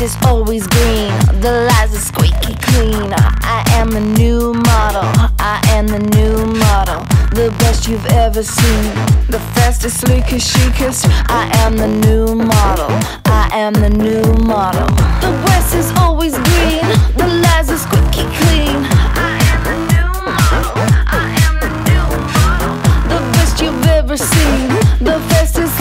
grass is always green, the lies are squeaky clean. I am the new model, I am the new model, the best you've ever seen. The fastest, sleekest, chicest. I am the new model, I am the new model. The grass is always green, the lies are squeaky clean. I am the new model, I am the new model, the best you've ever seen. The fastest.